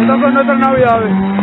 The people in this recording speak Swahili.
Entonces no es tan.